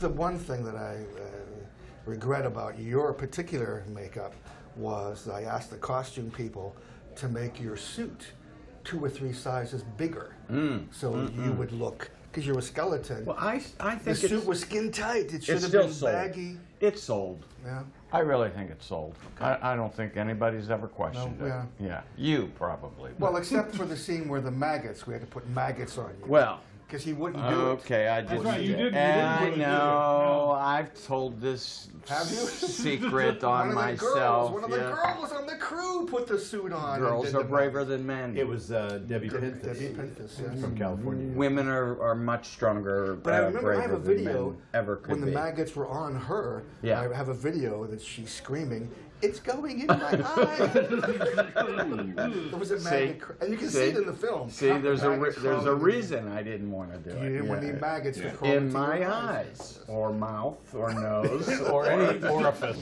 the one thing that I uh, regret about your particular makeup was I asked the costume people to make your suit two or three sizes bigger, so you would look because you're a skeleton. Well, I, I think the suit was skin tight. It should it's have still been sold. baggy. It's sold. Yeah. I really think it's sold. I, I don't think anybody's ever questioned No, it. yeah. Yeah, you probably. but- Well, except for the scene where the maggots, we had to put maggots on you. Well, because he wouldn't do it. okay, I did. right, you didn't- you I didn't do it, know. I've told this Have you? secret One on of the myself. girls, one of the yeah. girls on the crew put the suit on. and Girls did are the braver than men. It was uh, Debbie Debbie, Pinthus Debbie Pinthus, yes. from California. Women are, are much stronger, But I uh, remember I have a than video men ever could when the be. maggots were on her. Yeah. I have a video that she's screaming, "It's going in my eye!" there was a See? maggot, cr- and you can see, See? it in the film. See, there's a Maggot re- there's a in. reason I didn't want to do You it. didn't want Yeah. any maggots to crawl in into my your eyes or mouth or nose or any orifice.